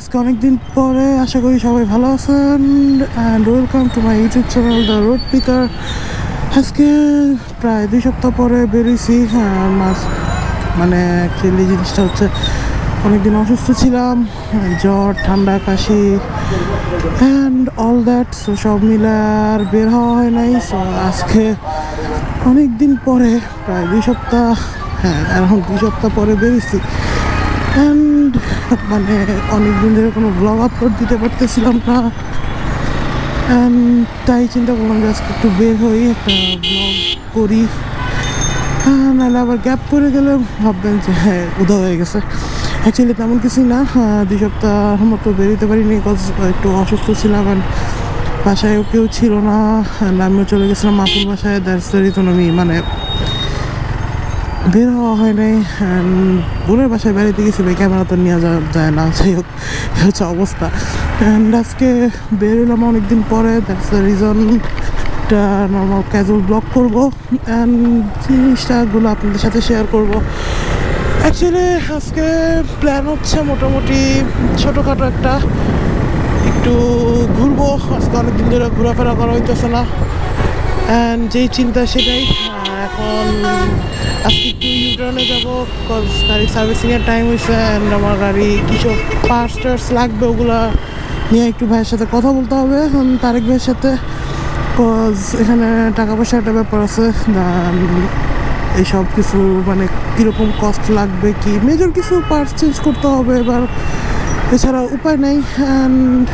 আজকে অনেকদিন পরে আশা করি সবাই ভালো আছেন and welcome to my YouTube channel the Road Picker আজকে প্রায় দুই সপ্তাহ পরে বেরিয়েছি মাস মানে অ্যাকচুয়ালি জিনিসটা হচ্ছে অনেকদিন অসুস্থ ছিলাম, জ্বর, ঠান্ডা, কাশি অ্যান্ড অল দ্যাট সো সব মিলে আর বের হওয়া হয় নাই সো আজকে অনেক দিন পরে, প্রায় দুই সপ্তাহ হ্যাঁ এখন দুই সপ্তাহ পরে বেরিয়েছি। অ্যান্ড মানে অনেক দিন ধরে কোনো ব্লগ আপলোড দিতে পারতেছিলাম না। অ্যান্ড তাই চিন্তা করলাম যে আজকে একটু বের হই, একটা ব্লগ করি। হ্যাঁ নাহলে আবার গ্যাপ করে গেলে ভাববেন যে হ্যাঁ উদা হয়ে গেছে। অ্যাকচুয়ালি তেমন কিছুই না দুই সপ্তাহ মতো বেরোতে পারিনি বিকজ একটু অসুস্থ ছিলাম and বাসায়ও কেউ ছিল না। আমিও চলে গেছিলাম মাপুর বাসায় দ্যাটস দ্য রিজন আমি মানে বের হওয়া হয় নাই বোনের বাসায় বেড়াতে গেছি ভাই, ক্যামেরা তো নেওয়া যাওয়া যায় না, যাই হোক হচ্ছে অবস্থা। অ্যান্ড আজকে বের হলাম অনেকদিন পরে দ্যাটস দ্য রিজন একটা নর্মাল ক্যাজুয়াল ব্লগ করব অ্যান্ড জিনিসটাগুলো আপনাদের সাথে শেয়ার করব। অ্যাকচুয়ালি আজকে প্ল্যান হচ্ছে মোটামুটি ছোটোখাটো একটা, একটু ঘুরবো, আজকে অনেকদিন ধরে ঘোরাফেরা করা হইতেছে না। যেই চিন্তা সেটাই। এখন আজকে একটু ইউটার্নে যাব কজ গাড়ি সার্ভিসিংয়ের টাইম হয়েছে অ্যান্ড আমার গাড়ি কিছু পার্টস টার্স লাগবে ওগুলা নিয়ে একটু ভাইয়ের সাথে কথা বলতে হবে। তারেক ভাইয়ের সাথে কজ এখানে টাকা পয়সা একটা ব্যাপার আছে। এইসব কিছু মানে কীরকম কস্ট লাগবে কি? মেজর কিছু পার্টস চেঞ্জ করতে হবে, এবার এছাড়া উপায় নেই। অ্যান্ড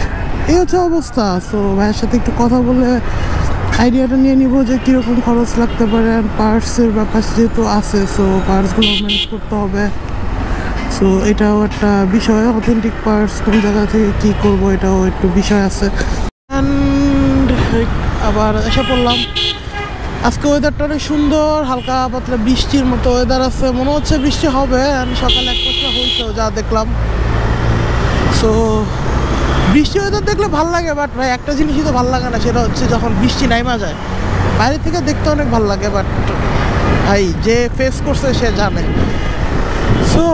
এই হচ্ছে অবস্থা। সো ভাইয়ের সাথে একটু কথা বলে আইডিয়াটা নিয়ে নিব যে কীরকম খরচ লাগতে পারে পার্টসের ব্যাপার যেহেতু আছে সো পার্টসগুলো ম্যানেজ করতে হবে। সো এটাও একটা বিষয় অথেন্টিক পার্টস কোন জায়গা থেকে কী করব এটাও একটু বিষয় আছে। আবার এসে পড়লাম। আজকে ওয়েদারটা অনেক সুন্দর, হালকা পাতলা বৃষ্টির মতো ওয়েদার আছে। মনে হচ্ছে বৃষ্টি হবে সকালে এক পয়সা হয়েছেও যা দেখলাম। সো বৃষ্টি ওয়েদার দেখলে ভালো লাগে বাট ভাই একটা জিনিসই তো ভালো লাগে না, সেটা হচ্ছে যখন বৃষ্টি নাইমা যায়। বাইরে থেকে দেখতে অনেক ভালো লাগে বাট ভাই যে ফেস করছে সে জানে। সো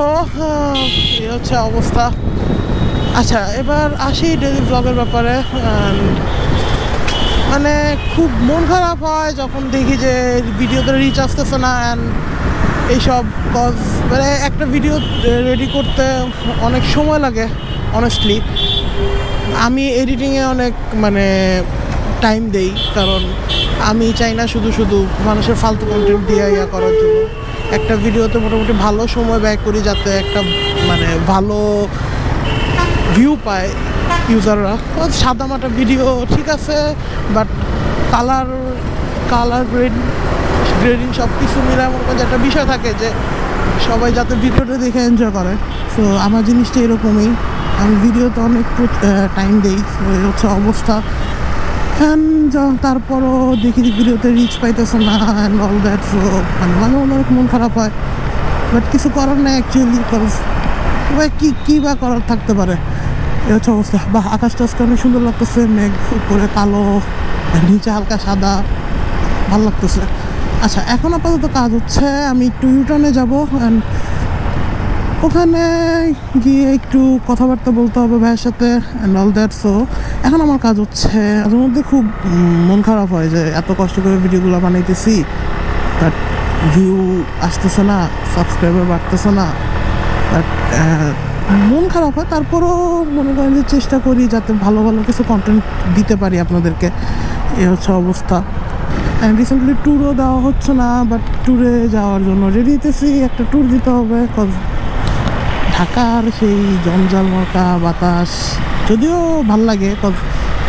এই হচ্ছে অবস্থা। আচ্ছা এবার আসি ডেলি ব্লগের ব্যাপারে মানে খুব মন খারাপ হয় যখন দেখি যে ভিডিওতে রিচ আসতেছে না অ্যান্ড এইসব কজ মানে একটা ভিডিও রেডি করতে অনেক সময় লাগে অনেস্টলি আমি এডিটিংয়ে অনেক মানে টাইম দেই, কারণ আমি চাই না শুধু শুধু মানুষের ফালতু কন্টেন্ট দিয়ে ইয়া করার জন্য। একটা ভিডিওতে মোটামুটি ভালো সময় ব্যয় করি যাতে একটা মানে ভালো ভিউ পায় ইউজাররা সাদা মাটা ভিডিও ঠিক আছে but colour colour grade grading সব কিছু মিলে আমার কাছে একটা বিষয় থাকে যে সবাই যাতে ভিডিওটা দেখে এনজয় করে। সো আমার জিনিসটা এরকমই। আমি ভিডিওতে অনেক টাইম দেই এই হচ্ছে অবস্থা। তারপরও দেখি ভিডিওতে রিচ পাইতেছে না অ্যান্ড অল দ্যাট সো মানে মাঝে অনেক মন খারাপ হয়। বাট কিছু করার নেই অ্যাকচুয়ালি কজ ভাই, কী কী বা করার থাকতে পারে? এ হচ্ছে অবস্থা। বা আকাশটা আজকে অনেক সুন্দর লাগতেছে, মেঘ, উপরে কালো নিচে হালকা সাদা, ভালো লাগতেছে। আচ্ছা এখন আপাতত কাজ হচ্ছে, আমি একটু ইউটার্নে যাব অ্যান্ড ওখানে গিয়ে একটু কথাবার্তা বলতে হবে ভাইয়ের সাথে অ্যান্ড অল দ্যাট সো এখন আমার কাজ হচ্ছে মাঝে মধ্যে খুব মন খারাপ হয় যে এত কষ্ট করে ভিডিওগুলো বানাইতেছি বাট ভিউ আসতেছে না সাবস্ক্রাইবার বাড়তেছে না বাট মন খারাপ হয়। তারপরও মনে করেন যে চেষ্টা করি যাতে ভালো ভালো কিছু কন্টেন্ট দিতে পারি আপনাদেরকে। এ হচ্ছে অবস্থা। অ্যান্ড রিসেন্টলি ট্যুরও দেওয়া হচ্ছে না বাট ট্যুরে যাওয়ার জন্য রেডি হইতেছি। একটা ট্যুর দিতে হবে কজ ঢাকার সেই জঞ্জাল মার্কা বাতাস, যদিও ভালো লাগে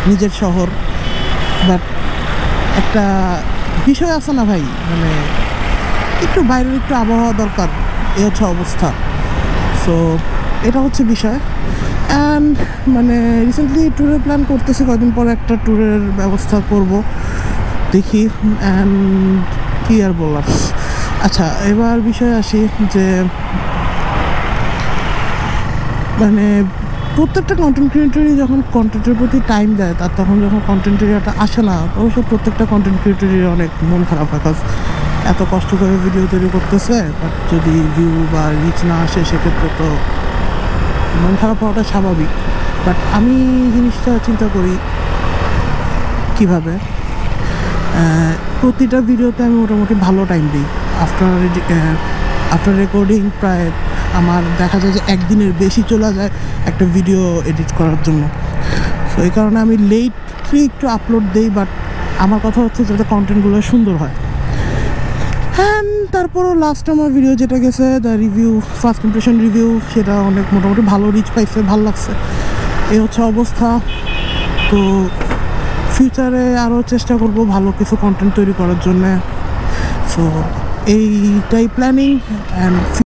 নিজের শহর। বাট একটা বিষয় আছে না ভাই মানে একটু বাইরের একটু আবহাওয়া দরকার, এ হচ্ছে অবস্থা। সো এটা হচ্ছে বিষয়। অ্যান্ড মানে রিসেন্টলি ট্যুরের প্ল্যান করতেছি কদিন পর একটা ট্যুরের ব্যবস্থা করব, দেখি। অ্যান্ড কী আর বলার? আচ্ছা এবার বিষয়ে আসি যে মানে প্রত্যেকটা কন্টেন্ট ক্রিয়েটরই যখন কন্টেন্টের প্রতি টাইম দেয় তার তখন যখন কন্টেন্ট এরিয়াটা আসে না, অবশ্য প্রত্যেকটা কন্টেন্ট ক্রিয়েটরই অনেক মন খারাপ হয় কাজ এত কষ্ট করে ভিডিও তৈরি করতেছে বাট যদি ভিউ বা রিচ না আসে, সেক্ষেত্রে তো মন খারাপ হওয়াটা স্বাভাবিক। বাট আমি জিনিসটা চিন্তা করি কীভাবে? প্রতিটা ভিডিওতে আমি মোটামুটি ভালো টাইম দিই। আফটার আফটার রেকর্ডিং প্রায় আমার দেখা যায় যে একদিনের বেশি চলে যায় একটা ভিডিও এডিট করার জন্য। তো এই কারণে আমি লেটলি একটু আপলোড দিই বাট আমার কথা হচ্ছে যাতে কন্টেন্টগুলো সুন্দর হয়। হ্যাঁ তারপরও লাস্ট আমার ভিডিও যেটা গেছে the review first impression review সেটা অনেক মোটামুটি ভালো রিচ পাইছে, ভালো লাগছে। এই হচ্ছে অবস্থা। তো ফিউচারে আরও চেষ্টা করব ভালো কিছু কন্টেন্ট তৈরি করার জন্যে। সো এইটাই প্ল্যানিং অ্যান্ড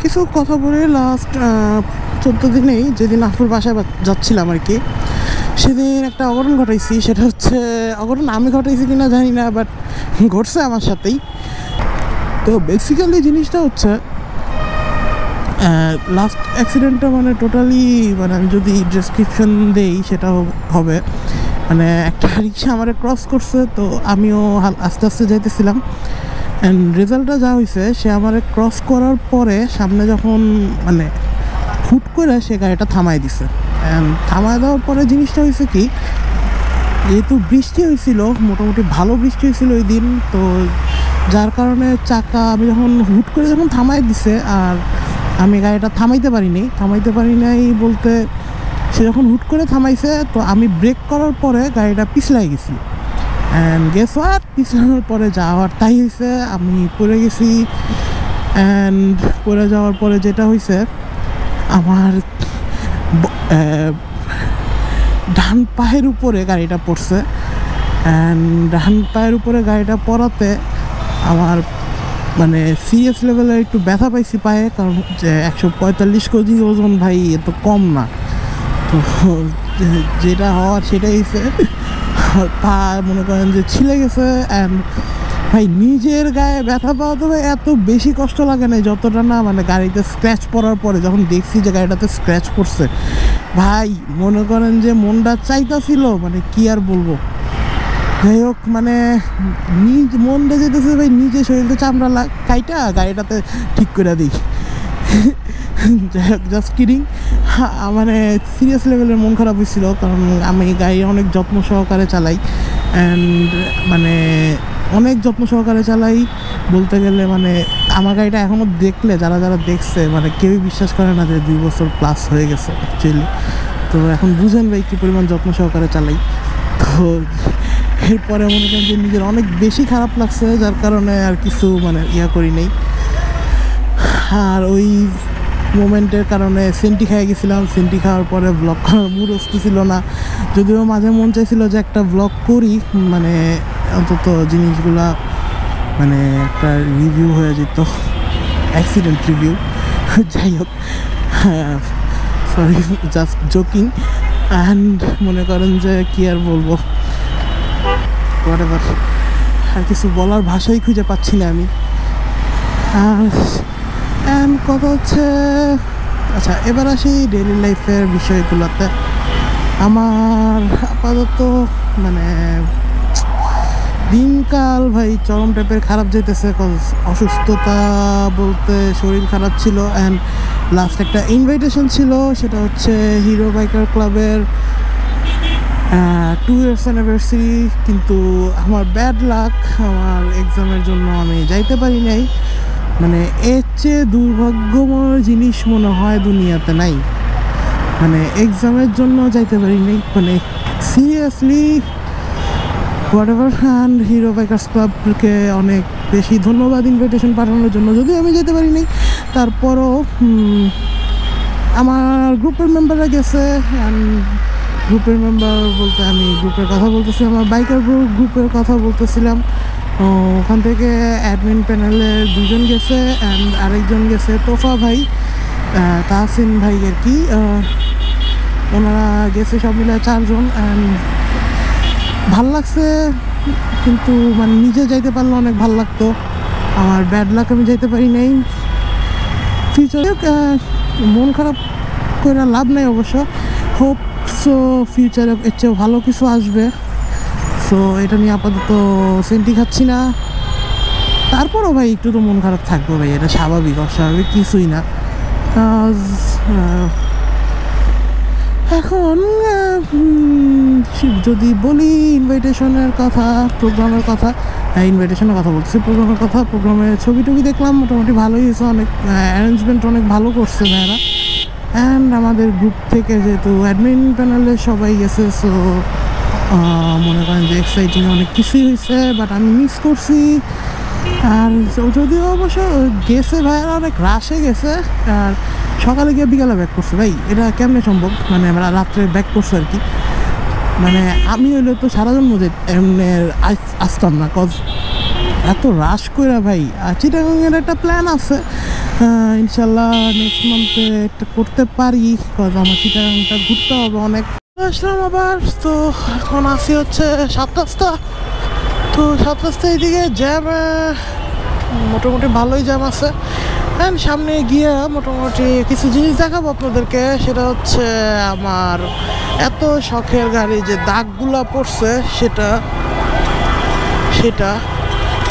কিছু কথা বলে লাস্ট চোদ্দ দিনেই যেদিন আফুর বাসায় যাচ্ছিলাম আর কি, সেদিন একটা অঘটন ঘটাইছি, সেটা হচ্ছে, অঘটন আমি ঘটাইছি কিনা জানি না বাট ঘটছে আমার সাথেই। তো বেসিক্যালি জিনিসটা হচ্ছে লাস্ট অ্যাক্সিডেন্টটা মানে টোটালি মানে আমি যদি ডেসক্রিপশন দেই, সেটা হবে। মানে একটা রিক্সা আমার ক্রস করছে, তো আমিও আস্তে আস্তে যাইতেছিলাম। অ্যান্ড রেজাল্টটা যা হয়েছে সে আমার ক্রস করার পরে সামনে যখন মানে হুট করে সে গাড়িটা থামাই দিছে। অ্যান্ড থামাই দেওয়ার পরে জিনিসটা হয়েছে কি, যেহেতু বৃষ্টি হয়েছিল মোটামুটি ভালো বৃষ্টি হয়েছিল ওই দিন, তো যার কারণে চাকা আমি যখন হুট করে যখন থামাই দিছে, আর আমি গাড়িটা থামাইতে পারিনি, থামাইতে পারি নাই বলতে, সে যখন হুট করে থামাইছে, তো আমি ব্রেক করার পরে গাড়িটা পিছলাই গেছি অ্যান্ড গেস আর পিছলানোর পরে যাওয়ার। তাই হয়েছে আমি পড়ে গেছি। অ্যান্ড পড়ে যাওয়ার পরে যেটা হয়েছে আমার ডান পায়ের উপরে গাড়িটা পড়ছে। অ্যান্ড ডান পায়ের উপরে গাড়িটা পড়াতে আমার মানে সিরিয়াস লেভেলে একটু ব্যথা পাইছি পায়ে, কারণ যে একশো পঁয়তাল্লিশ কেজি ওজন ভাই এত কম না। তো যেটা হওয়ার সেটাই পা মনে করেন যে ছিলে গেছে অ্যান্ড ভাই, নিজের গায়ে ব্যথা পাওয়া তো এত বেশি কষ্ট লাগে না, যতটা না মানে গাড়িতে স্ক্র্যাচ পড়ার পরে যখন দেখছি যে গাড়িটাতে স্ক্র্যাচ পড়ছে ভাই, মনে করেন যে মনটা চাইতাছিল মানে কি আর বলব। যাই হোক মানে নিজ মনটা যেতেছে ভাই নিজে শরীরটা চামড়া কাইটা, গাড়িটাতে ঠিক করে দিই। জাস্ট কিডিং মানে সিরিয়াস লেভেলের মন খারাপ হয়েছিল, কারণ আমি গাড়ি অনেক যত্ন সহকারে চালাই। অ্যান্ড মানে অনেক যত্ন সহকারে চালাই। বলতে গেলে মানে আমার গাড়িটা এখনও দেখলে, যারা যারা দেখছে মানে কেউই বিশ্বাস করে না যে দুই বছর প্লাস হয়ে গেছে অ্যাকচুয়ালি তো এখন বুঝেন ভাই, কী পরিমাণ যত্ন সহকারে চালাই। তো এরপরে মনে করেন যে নিজের অনেক বেশি খারাপ লাগছে, যার কারণে আর কিছু মানে ইয়া করি নেই। আর ওই মোমেন্টের কারণে সেন্টি খেয়ে গেছিলাম। সেন্টি খাওয়ার পরে ব্লগ করার মুড ছিল না। যদিও মাঝে মন চাইছিল যে একটা ব্লগ করি মানে অন্তত জিনিসগুলা মানে একটা রিভিউ হয়ে যেত। অ্যাক্সিডেন্ট রিভিউ যাই হোক সরি জাস্ট জোকিং অ্যান্ড মনে করেন যে কি আর বলব। আর কিছু বলার ভাষাই খুঁজে পাচ্ছি না আমি। আর অ্যান্ড কথা হচ্ছে আচ্ছা এবার আসি ডেইলি লাইফের বিষয়গুলোতে। আমার আপাতত মানে দিনকাল ভাই চরম টাইপের খারাপ যেতেছে অসুস্থতা বলতে শরীর খারাপ ছিল অ্যান্ড লাস্ট একটা ইনভাইটেশন ছিল, সেটা হচ্ছে হিরো বাইকার ক্লাবের টু ইয়ার্স অ্যানিভার্সারি কিন্তু আমার ব্যাড লাক আমার এক্সামের জন্য আমি যাইতে পারি নাই। মানে এর চেয়ে দুর্ভাগ্যময় জিনিস মনে হয় দুনিয়াতে নাই। মানে এক্সামের জন্য যাইতে পারি নাই মানে seriously whatever and Hero bikers ক্লাবকে অনেক বেশি ধন্যবাদ ইনভিটেশন পাঠানোর জন্য। যদিও আমি যেতে পারি নাই তারপরও আমার গ্রুপের মেম্বাররা গেছে গ্রুপের মেম্বার বলতে আমি গ্রুপের কথা বলতেছি আমার বাইকার গ্রুপের কথা বলতেছিলাম। তো ওখান থেকে অ্যাডমিন প্যানেলের দুজন গেছে অ্যান্ড আরেকজন গেছে তোফা ভাই তাহসিন ভাই আর কি। ওনারা গেছে সব মিলে চারজন অ্যান্ড ভালো লাগছে, কিন্তু মানে নিজে যাইতে পারলে অনেক ভালো লাগতো। আমার ব্যাড লাক আমি যাইতে পারি নাই। ফিউচারে মন খারাপ করে লাভ নাই অবশ্য। হোপ সো ফিউচারে এর চেয়ে ভালো কিছু আসবে। সো এটা নিয়ে আপাতত সেন্টি খাচ্ছি না। তারপরও ভাই একটু তো মন খারাপ থাকবে ভাই, এটা স্বাভাবিক, অস্বাভাবিক কিছুই না। এখন যদি বলি ইনভাইটেশনের কথা প্রোগ্রামের কথা হ্যাঁ ইনভাইটেশনের কথা বলছি প্রোগ্রামের কথা প্রোগ্রামে ছবি টবি দেখলাম, মোটামুটি ভালোই হয়েছে, অনেক অ্যারেঞ্জমেন্ট অনেক ভালো করছে ভাইয়ারা। অ্যান্ড আমাদের গ্রুপ থেকে যেহেতু অ্যাডমিন প্যানেলে সবাই গেছে সো মনে করেন যে এক্সাইটিং অনেক কিছুই হয়েছে বাট আমি মিস করছি। আর যদিও অবশ্য গেছে ভাইয়ারা, অনেক রাশে গেছে। আর সকালে গিয়ে বিকালে ব্যাক করছে। ভাই, এটা কেমনে সম্ভব? মানে আমরা রাত্রে ব্যাক করছে আর কি। মানে আমি হইলে তো সারা জন্ম যে এমনি আস- আসতাম না কজ এত রাশ কইরা ভাই। আর চিটাগাংয়ের একটা প্ল্যান আছে। ইনশাল্লাহ নেক্সট মান্থে একটা করতে পারি কজ আমার চিটাগাংটা ঘুরতে হবে অনেক। আসলাম আবার। তো এখন আসি হচ্ছে সাত রাস্তা। তো সাত রাস্তা এদিকে জ্যাম মোটামুটি ভালোই জ্যাম আছে। অ্যান্ড সামনে গিয়ে মোটামুটি কিছু জিনিস দেখাবো আপনাদেরকে। সেটা হচ্ছে আমার এত শখের গাড়ি যে দাগগুলা পড়ছে, সেটা সেটা।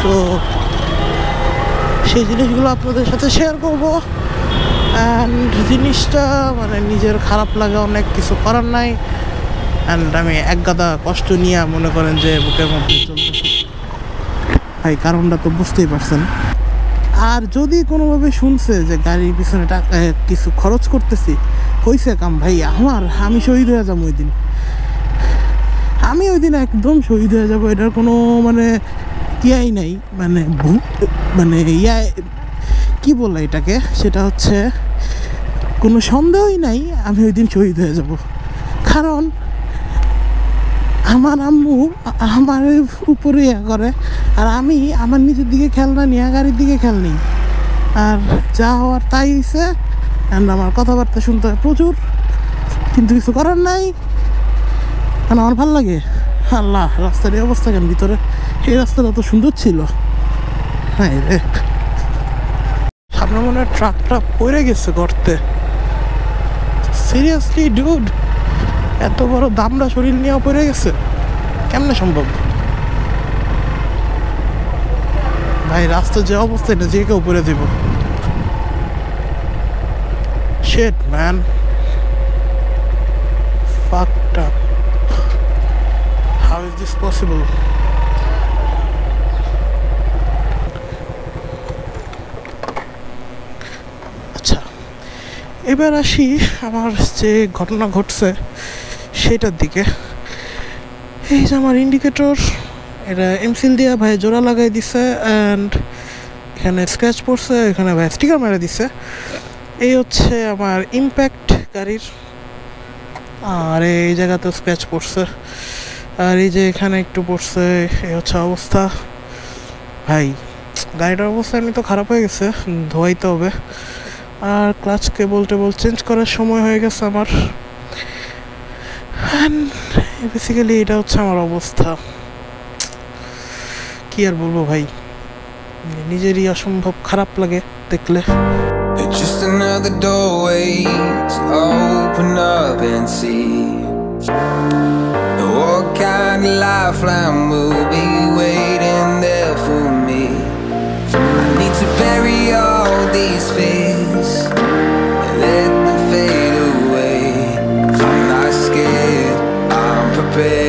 তো সেই জিনিসগুলো আপনাদের সাথে শেয়ার করব। অ্যান্ড জিনিসটা মানে নিজের খারাপ লাগে অনেক কিছু করার নাই। অ্যান্ড আমি এক গাদা কষ্ট নিয়ে মনে করেন যে বুকের মধ্যে ভাই, কারণটা তো বুঝতেই পারছেন। আর যদি কোনোভাবে শুনছে যে গাড়ির পিছনে টাকা কিছু খরচ করতেছি হইছে কাম, ভাই, আমার, আমি শহীদ হয়ে যাব ওই দিন। আমি ওই দিন একদম শহীদ হয়ে যাব, এটার কোনো মানে ইয়াই নাই। মানে মানে ইয়া কি বলে এটাকে? সেটা হচ্ছে কোনো সন্দেহই নাই, আমি ওই দিন শহীদ হয়ে যাব। কারণ আমার আম্মু আমার উপরে ইয়া করে, আর আমি আমার নিজের দিকে খেয়াল না নিয়ে গাড়ির দিকে খেয়াল নেই। আর যা হওয়ার তাই হয়েছে অ্যান্ড আমার কথাবার্তা শুনতে হয় প্রচুর, কিন্তু কিছু করার নাই। কারণ আমার ভালো লাগে। আল্লাহ, রাস্তার এই অবস্থা কেন ভিতরে? এই রাস্তাটা তো সুন্দর ছিল। হ্যাঁ রে। সামনে মনে হয় ট্রাকটা পড়ে গেছে গর্তে। সিরিয়াসলি ডুড এত বড় দামড়া শরীর নিয়ে পড়ে গেছে। কেমনে সম্ভব? ভাই, রাস্তার যে অবস্থা, এটা যে কেউ দিব। শেট man up. How is this possible? আচ্ছা এবার আসি আমার যে ঘটনা ঘটছে সেটার দিকে। এই যে আমার ইন্ডিকেটর এটা এমসিল দিয়া ভাই জোড়া লাগাই দিছে অ্যান্ড এখানে স্ক্র্যাচ পড়ছে, এখানে ভাই স্টিকার মেরে দিছে। এই হচ্ছে আমার ইম্প্যাক্ট গাড়ির। আর এই জায়গাতেও স্ক্র্যাচ পড়ছে। আর এই যে এখানে একটু পড়ছে, এই হচ্ছে অবস্থা। ভাই, গাড়িটার অবস্থা এমনি তো খারাপ হয়ে গেছে, ধোয়াইতে হবে। আর ক্লাচ কেবল টেবল চেঞ্জ করার সময় হয়ে গেছে আমার। বেসিক্যালি এটা হচ্ছে আমার অবস্থা। কি আর বলব ভাই? নিজেরই অসম্ভব খারাপ লাগে দেখলে। These fears. happy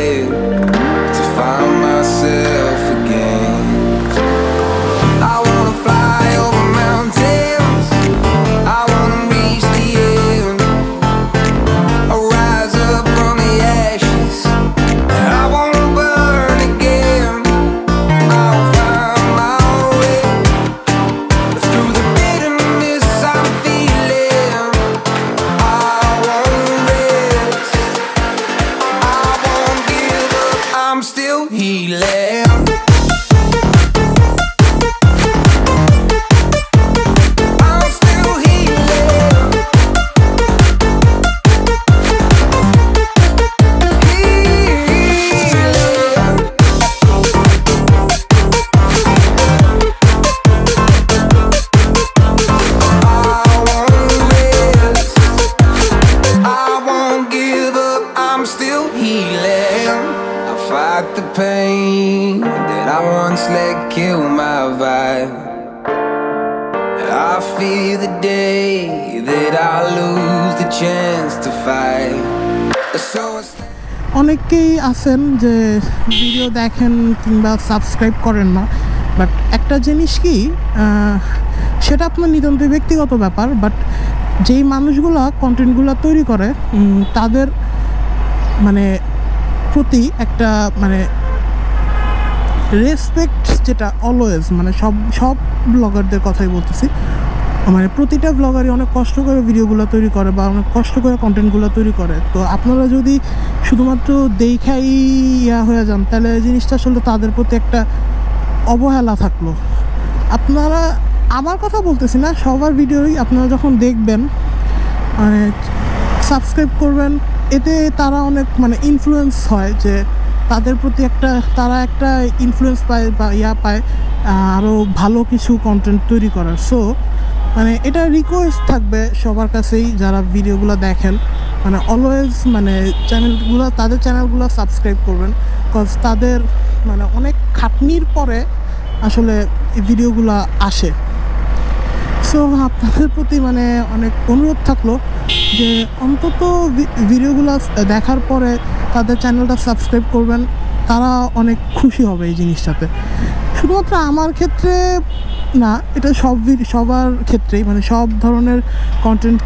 অনেকেই আছেন যে ভিডিও দেখেন কিংবা সাবস্ক্রাইব করেন না বাট একটা জিনিস কি সেটা আপনার নিতান্তই ব্যক্তিগত ব্যাপার বাট যেই মানুষগুলা কন্টেন্টগুলো তৈরি করে তাদের মানে প্রতি একটা মানে রেসপেক্ট যেটা অলওয়েজ মানে সব সব ব্লগারদের কথাই বলতেছি মানে প্রতিটা ব্লগারই অনেক কষ্ট করে ভিডিওগুলো তৈরি করে বা অনেক কষ্ট করে কন্টেন্টগুলো তৈরি করে। তো আপনারা যদি শুধুমাত্র দেখাই ইয়া হয়ে যান, তাহলে জিনিসটা আসলে তাদের প্রতি একটা অবহেলা থাকল। আপনারা, আমার কথা বলতেছি না, সবার ভিডিওই আপনারা যখন দেখবেন মানে সাবস্ক্রাইব করবেন, এতে তারা অনেক মানে ইনফ্লুয়েন্স হয় যে তাদের প্রতি একটা, তারা একটা ইনফ্লুয়েন্স পায় বা ইয়া পায় আরও ভালো কিছু কন্টেন্ট তৈরি করার। সো মানে এটা রিকোয়েস্ট থাকবে সবার কাছেই, যারা ভিডিওগুলো দেখেন। মানে অলওয়েজ মানে চ্যানেলগুলো তাদের চ্যানেলগুলো সাবস্ক্রাইব করবেন। কজ তাদের মানে অনেক খাটনির পরে আসলে এই ভিডিওগুলো আসে। সো আপনাদের প্রতি মানে অনেক অনুরোধ থাকল যে অন্তত ভিডিওগুলো দেখার পরে তাদের চ্যানেলটা সাবস্ক্রাইব করবেন, তারা অনেক খুশি হবে এই জিনিসটাতে। শুধুমাত্র আমার ক্ষেত্রে না, এটা সব সবার ক্ষেত্রেই মানে সব ধরনের কন্টেন্ট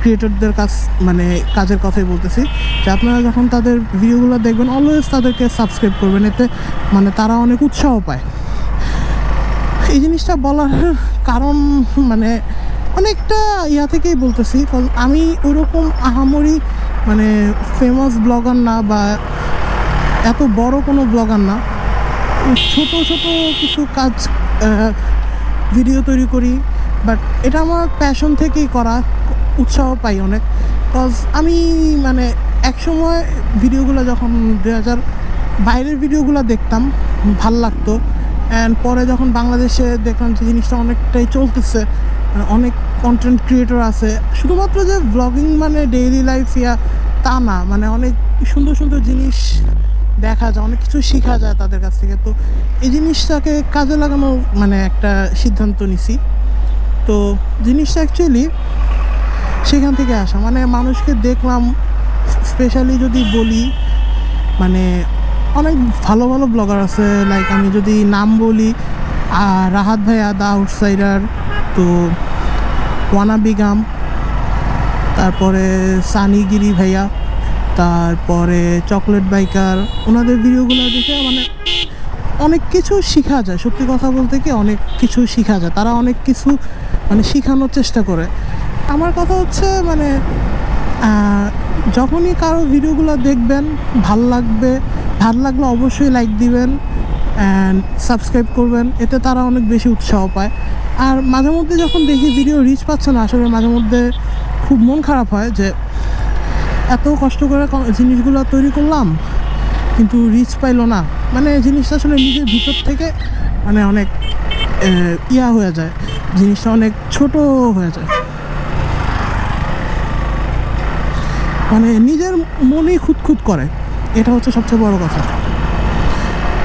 ক্রিয়েটরদের কাজ মানে কাজের কথাই বলতেছি। যে আপনারা যখন তাদের ভিডিওগুলো দেখবেন অলওয়েজ তাদেরকে সাবস্ক্রাইব করবেন, এতে মানে তারা অনেক উৎসাহ পায়। এই জিনিসটা বলার কারণ মানে অনেকটা ইয়া থেকেই বলতেছি, কারণ আমি ওরকম আহামরি মানে ফেমাস ব্লগার না বা এত বড় কোনো ব্লগার না। ছোট ছোট কিছু কাজ ভিডিও তৈরি করি বাট এটা আমার প্যাশন থেকেই করা, উৎসাহ পাই অনেক। কজ আমি মানে একসময় ভিডিওগুলো যখন দু হাজার বাইরের ভিডিওগুলো দেখতাম, ভালো লাগতো। অ্যান্ড পরে যখন বাংলাদেশে দেখলাম যে জিনিসটা অনেকটাই চলতেছে মানে অনেক কন্টেন্ট ক্রিয়েটর আছে, শুধুমাত্র যে ব্লগিং মানে ডেইলি লাইফ ইয়া, তা না মানে অনেক সুন্দর সুন্দর জিনিস দেখা যায় অনেক কিছু শেখা যায় তাদের কাছ থেকে। তো এই জিনিসটাকে কাজে লাগানো মানে একটা সিদ্ধান্ত নিছি। তো জিনিসটা অ্যাকচুয়ালি সেখান থেকে আসা। মানে মানুষকে দেখলাম স্পেশালি যদি বলি মানে অনেক ভালো ভালো ব্লগার আছে লাইক আমি যদি নাম বলি রাহাত ভাইয়া দা আউটসাইডার তো ওয়ানা বিগাম তারপরে সানিগিরি ভাইয়া তারপরে চকলেট বাইকার, ওনাদের ভিডিওগুলো দেখে মানে অনেক কিছু শেখা যায়। সত্যি কথা বলতে কি অনেক কিছু শেখা যায়। তারা অনেক কিছু মানে শেখানোর চেষ্টা করে। আমার কথা হচ্ছে মানে যখনই কারও ভিডিওগুলো দেখবেন, ভালো লাগবে, ভালো লাগলে অবশ্যই লাইক দিবেন অ্যান্ড সাবস্ক্রাইব করবেন। এতে তারা অনেক বেশি উৎসাহ পায়। আর মাঝে মধ্যে যখন দেখি ভিডিও রিচ পাচ্ছে না, আসলে মাঝে মধ্যে খুব মন খারাপ হয় যে এত কষ্ট করে জিনিসগুলো তৈরি করলাম, কিন্তু রিচ পাইলো না। মানে জিনিসটা আসলে নিজের ভিতর থেকে মানে অনেক ইয়া হয়ে যায়। জিনিসটা অনেক ছোট হয়ে যায়। মানে নিজের মনেই খুঁতখুত করে। এটা হচ্ছে সবচেয়ে বড় কথা।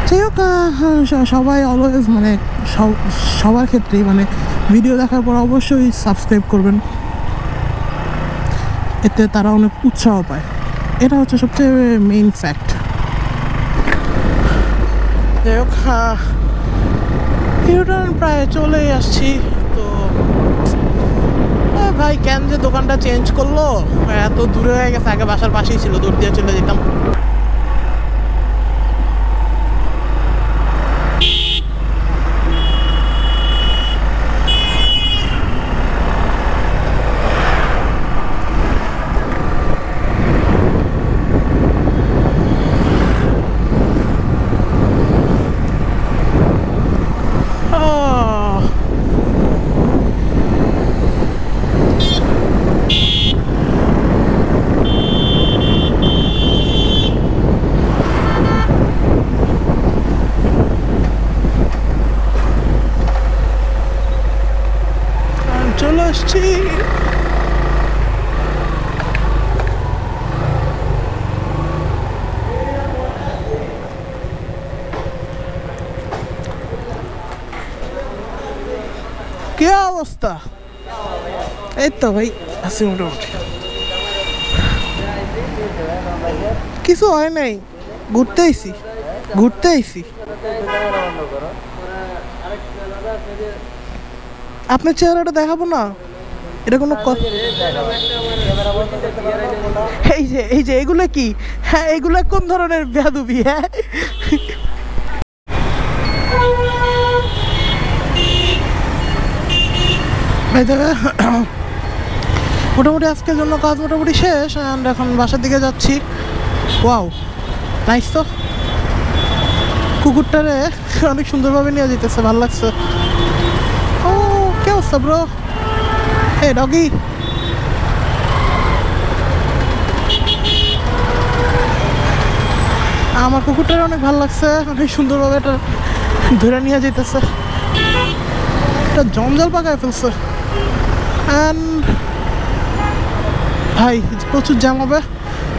যাই হোক সবাই অলওয়েজ মানে সব- সবার ক্ষেত্রেই মানে ভিডিও দেখার পর অবশ্যই সাবস্ক্রাইব করবেন। এতে তারা অনেক উৎসাহ পায়। এটা হচ্ছে সবচেয়ে মেইন ফ্যাক্ট যাই হোক প্রায় চলে আসছি, তো ভাই, কেন যে দোকানটা চেঞ্জ করল? এত দূরে হয়ে গেছে, আগে বাসার পাশেই ছিল দূর দিয়ে চলে যেতাম আহ, কে অবস্থা এই তো ভাই, আছি মোটামুটি। কিছু হয় নাই, ঘুরতে আইছি ঘুরতে আইছি। আপনার চেহারাটা দেখাবো না? এটা কোনো এই যে এই যে, এগুলো কি? হ্যাঁ এগুলো কোন ধরনের বেহাদুবি হ্যাঁ? ভাই তবে মোটামুটি আজকের জন্য কাজ মোটামুটি শেষ অ্যান্ড এখন বাসার দিকে যাচ্ছি। ওয়াও নাইস তো। কুকুরটারে অনেক সুন্দরভাবে নিয়ে যেতেছে, ভালো লাগছে। ও, কে অবস্থা ব্রো হে ডগি আমার কুকুরটার অনেক ভালো লাগছে, অনেক সুন্দরভাবে এটা ধরে নিয়ে যেতেছে। এটা জঞ্জাল পাকায় ফেলছে। অ্যান্ড ভাই প্রচুর জ্যাম হবে।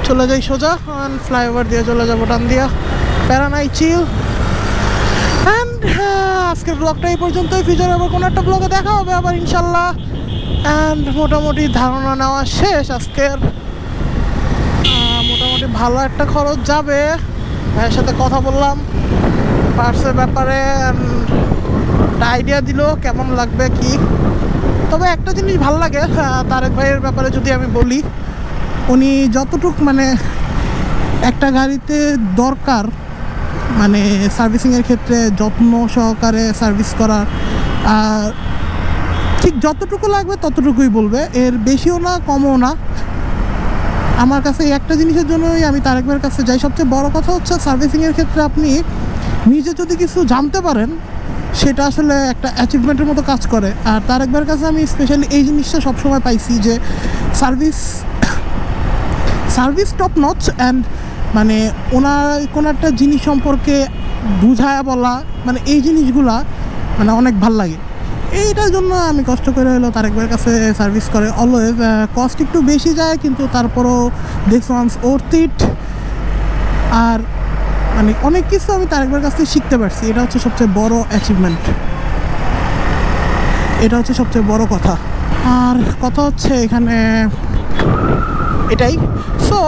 চলে যাই সোজা অ্যান্ড ফ্লাইওভার দিয়ে চলে যাব টান দিয়া। প্যারা নাই চিল অ্যান্ড আজকের ব্লগটা এই পর্যন্তই। ফিউচারে আবার কোনো একটা ব্লগে দেখা হবে আবার, ইনশাল্লাহ। অ্যান্ড মোটামুটি ধারণা নেওয়া শেষ আজকের। মোটামুটি ভালো একটা খরচ যাবে। ভাইয়ের সাথে কথা বললাম পার্সের ব্যাপারে একটা আইডিয়া দিল, কেমন লাগবে, কি? তবে একটা জিনিস ভালো লাগে তারেক ভাইয়ের ব্যাপারে যদি আমি বলি, উনি যতটুক মানে একটা গাড়িতে দরকার মানে সার্ভিসিংয়ের ক্ষেত্রে যত্ন সহকারে সার্ভিস করার আর ঠিক যতটুকু লাগবে ততটুকুই বলবে, এর বেশিও না, কমও না। আমার কাছে এই একটা জিনিসের জন্যই আমি তারেক ভাইয়ের কাছে যাই। সবচেয়ে বড় কথা হচ্ছে সার্ভিসিংয়ের ক্ষেত্রে আপনি নিজে যদি কিছু জানতে পারেন সেটা আসলে একটা অ্যাচিভমেন্টের মতো কাজ করে। আর তারেক ভাইয়ের কাছে আমি স্পেশালি এই জিনিসটা সবসময় পাইছি যে service service top notch and মানে ওনার, কোনো একটা জিনিস সম্পর্কে বুঝায় বলা মানে এই জিনিসগুলা মানে অনেক ভালো লাগে। এইটার জন্য আমি কষ্ট করে হলো তারেক ভাইয়ের কাছে সার্ভিস করে। অলওয়েজ কস্ট একটু বেশি যায়, কিন্তু তারপরও দিস ওয়ান্স ওর্থ ইট আর মানে অনেক কিছু আমি তারেক ভাইয়ের কাছ থেকে শিখতে পারছি। এটা হচ্ছে সবচেয়ে বড় অ্যাচিভমেন্ট এটা হচ্ছে সবচেয়ে বড় কথা। আর কথা হচ্ছে এখানে এটাই। সো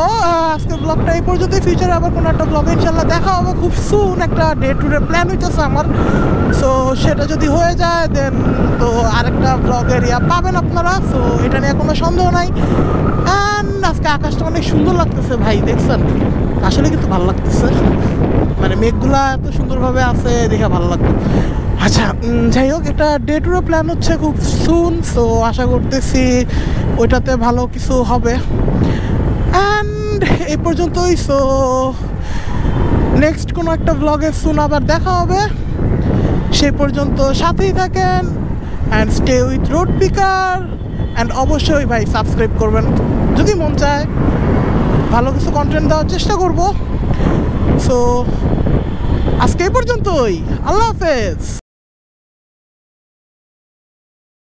আজকের ব্লগটা এই পর্যন্তই। ফিউচারে আবার কোনো একটা ব্লগে ইনশাল্লাহ দেখা হবে খুব সুন একটা ডে টু ডে প্ল্যান হইতেছে আমার। সো সেটা যদি হয়ে যায় দেন তো আরেকটা ব্লগের ইয়া পাবেন আপনারা। সো এটা নিয়ে কোনো সন্দেহ নাই। অ্যান্ড আজকে আকাশটা অনেক সুন্দর লাগতেছে ভাই, দেখছেন? আসলে কিন্তু ভালো লাগতেছে। মানে মেঘগুলা এত সুন্দরভাবে আছে, দেখে ভালো লাগতো আচ্ছা যাই হোক এটা ডে টু ডে প্ল্যান হচ্ছে খুব সুন সো আশা করতেছি ওইটাতে ভালো কিছু হবে। অ্যান্ড এই পর্যন্তই সো নেক্সট কোনো একটা ব্লগে সুন আবার দেখা হবে। সেই পর্যন্ত সাথেই থাকেন and stay with Road Picker and অবশ্যই ভাই সাবস্ক্রাইব করবেন। যদি মন চায় ভালো কিছু কন্টেন্ট দেওয়ার চেষ্টা করব। সো আজকে এই পর্যন্তই। আল্লাহ হাফেজ।